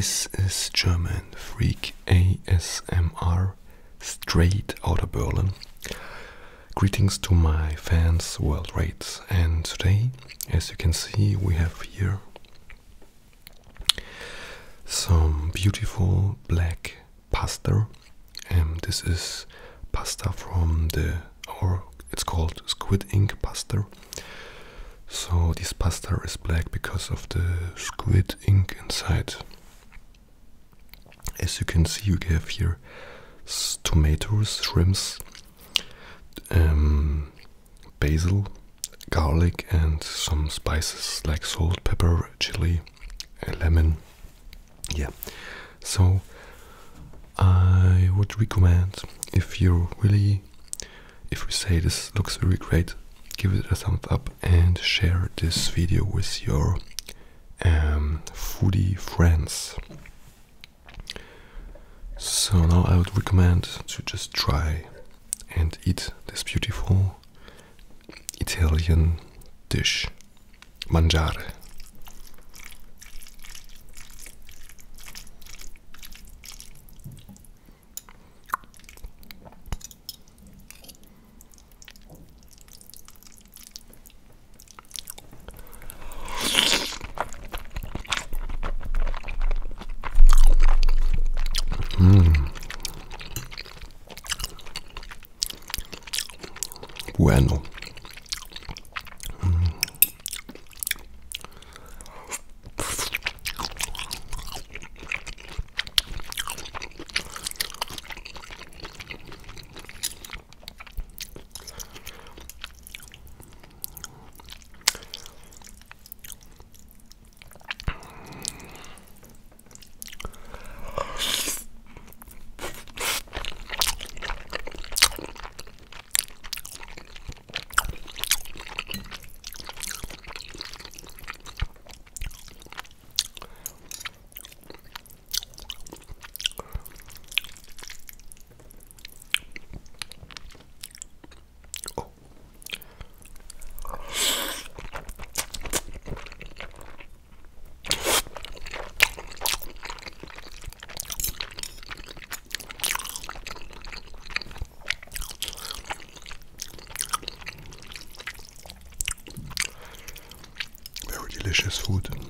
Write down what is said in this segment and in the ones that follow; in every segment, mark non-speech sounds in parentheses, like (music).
This is German Freak ASMR straight out of Berlin. Greetings to my fans worldwide, and today, as you can see, we have here some beautiful black pasta. And this is pasta from the, or it's called squid ink pasta. So this pasta is black because of the squid ink inside. As you can see, you have here tomatoes, shrimps, um, basil, garlic, and some spices like salt, pepper, chili, lemon. Yeah, so I would recommend if you really, if we say this looks very great, give it a thumbs up and share this video with your um, foodie friends. So now I would recommend to just try and eat this beautiful Italian dish, mangiare. Mm. Bueno. Mm. Very delicious food.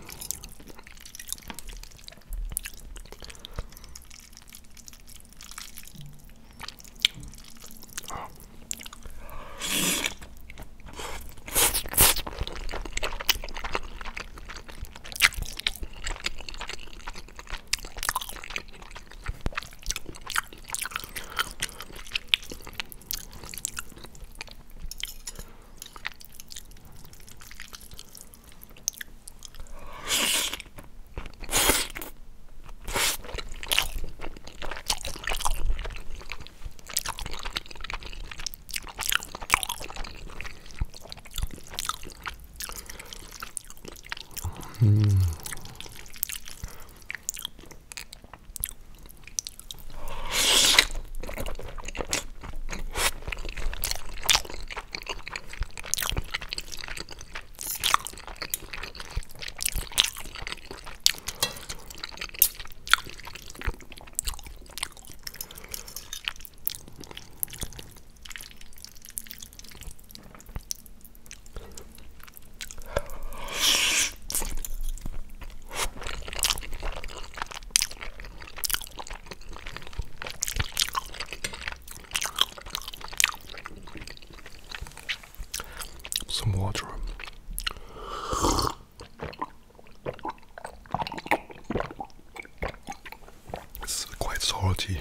Mm. Some water. It's quite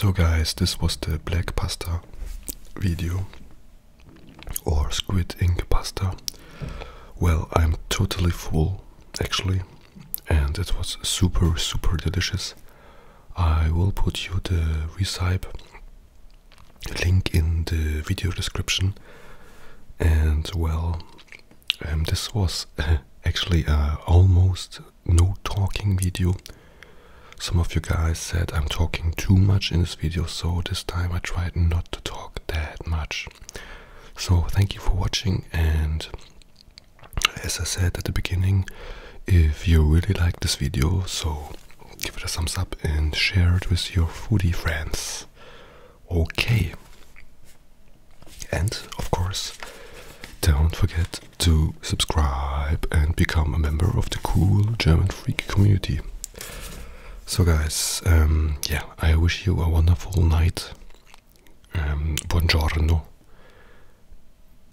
So, guys, this was the black pasta video or squid ink pasta. Well, I'm totally full actually, and it was super super delicious. I will put you the recipe link in the video description. And well, um, this was (laughs) actually a almost no talking video. Some of you guys said I'm talking too much in this video, so this time I tried not to talk that much. So, thank you for watching, and as I said at the beginning, if you really like this video, so give it a thumbs up and share it with your foodie friends. Okay. And of course, don't forget to subscribe and become a member of the cool German freak community. So, guys, um, yeah, I wish you a wonderful night. Um, buongiorno.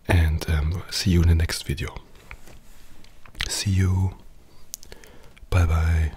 And um, see you in the next video. See you. Bye bye.